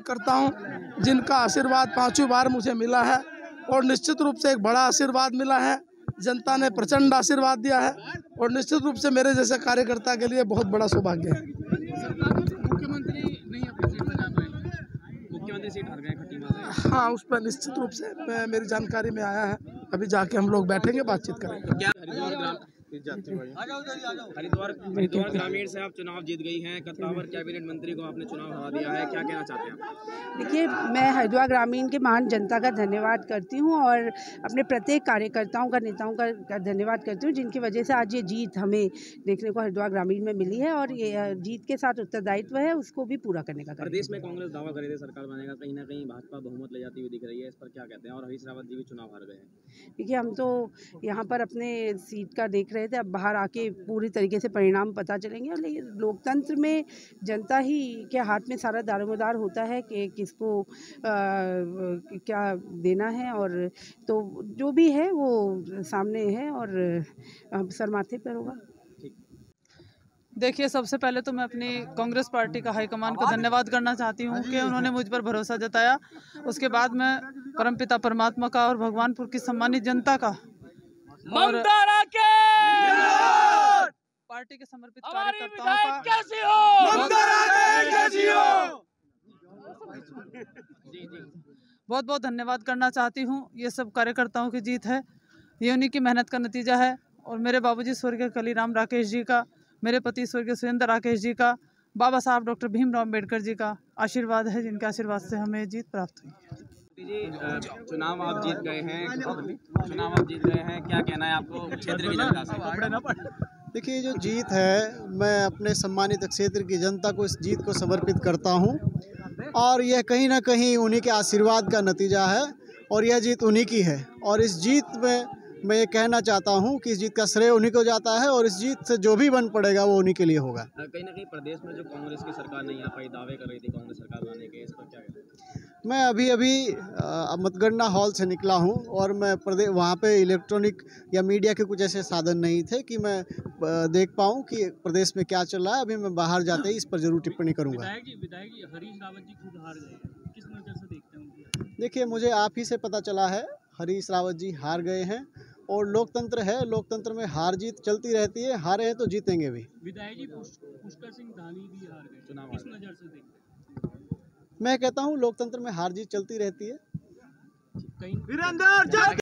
करता हूँ जिनका आशीर्वाद पांचवी बार मुझे मिला है और निश्चित रूप से एक बड़ा आशीर्वाद मिला है। जनता ने प्रचंड आशीर्वाद दिया है और निश्चित रूप से मेरे जैसे कार्यकर्ता के लिए बहुत बड़ा सौभाग्य है। हाँ उस पर निश्चित रूप से मेरी जानकारी में आया है। अभी जाके हम लोग बैठेंगे बातचीत करेंगे। हरिद्वार हरिद्वार हरिद्वार ग्रामीण से आप चुनाव जीत गई हैं। कत्तावर कैबिनेट मंत्री को आपने चुनाव हरा दिया है। क्या कहना चाहते हैं देखिए मैं हरिद्वार ग्रामीण के महान जनता का धन्यवाद करती हूँ और अपने प्रत्येक कार्यकर्ताओं का नेताओं का, का धन्यवाद करती हूँ जिनकी वजह से आज ये जीत हमें देखने को हरिद्वार ग्रामीण में मिली है और ये जीत के साथ उत्तरदायित्व है उसको भी पूरा करने का प्रदेश में कांग्रेस दावा करे थे सरकार बनेगा कहीं ना कहीं भाजपा बहुमत ले जाती हुई दिख रही है इस पर क्या कहते हैं? और हरीश रावत जी भी चुनाव हार गए हैं। देखिए हम तो यहाँ पर अपने सीट का देख रहे थे अब बाहर आके पूरी तरीके से परिणाम पता चलेंगे। और लेकिन लोकतंत्र में जनता ही के हाथ में सारा दारोमदार होता है कि किसको आ, क्या देना है। और तो जो भी है वो सामने है और अब सर माथे पर होगा। देखिए सबसे पहले तो मैं अपनी कांग्रेस पार्टी का हाईकमान को धन्यवाद करना चाहती हूँ कि उन्होंने मुझ पर भरोसा जताया। उसके बाद मैं परमपिता परमात्मा का और भगवानपुर की सम्मानित जनता का और पार्टी के समर्पित कार्यकर्ताओं का बहुत बहुत धन्यवाद करना चाहती हूँ। ये सब कार्यकर्ताओं की जीत है। ये उन्हीं की मेहनत का नतीजा है। और मेरे बाबूजी स्वर्गीय कलीराम राकेश जी का मेरे पति स्वर्गीय सुरेंद्र राकेश जी का बाबा साहब डॉक्टर भीमराव अंबेडकर जी का आशीर्वाद है जिनके आशीर्वाद से हमें जीत प्राप्त हुई। जी चुनाव आप जीत गए हैं। चुनाव आप जीत गए हैं। क्या कहना है आपको? क्षेत्र की जनता से देखिए जो जीत है मैं अपने सम्मानित क्षेत्र की जनता को इस जीत को समर्पित करता हूँ। और यह कहीं ना कहीं उन्हीं के आशीर्वाद का नतीजा है और यह जीत उन्हीं की है। और इस जीत में मैं ये कहना चाहता हूँ कि इस जीत का श्रेय उन्हीं को जाता है और इस जीत से जो भी बन पड़ेगा वो उन्हीं के लिए होगा। कहीं ना कहीं प्रदेश में जो कांग्रेस की सरकार नहीं आ पाई दावे कर रही थी कांग्रेस सरकार लाने के इस पर क्या मैं अभी अभी मतगणना हॉल से निकला हूँ और मैं प्रदेश वहाँ पे इलेक्ट्रॉनिक या मीडिया के कुछ ऐसे साधन नहीं थे कि मैं देख पाऊँ कि प्रदेश में क्या चल रहा है। अभी मैं बाहर जाते ही इस पर ज़रूर टिप्पणी करूँगा। विधायक जी विधायक जी हरीश रावत जी खुद हार गए हैं। किस नज़र से देखते हैं उनकी देखिए मुझे आप ही से पता चला है हरीश रावत जी हार गए हैं और लोकतंत्र है लोकतंत्र में हार जीत चलती रहती है हारे हैं तो जीतेंगे भी। विधायक जी पुष्कर सिंह धामी भी हार गए चुनाव किस नज़र से देखते हैं? मैं कहता हूँ लोकतंत्र में हार जीत चलती रहती है। कहीं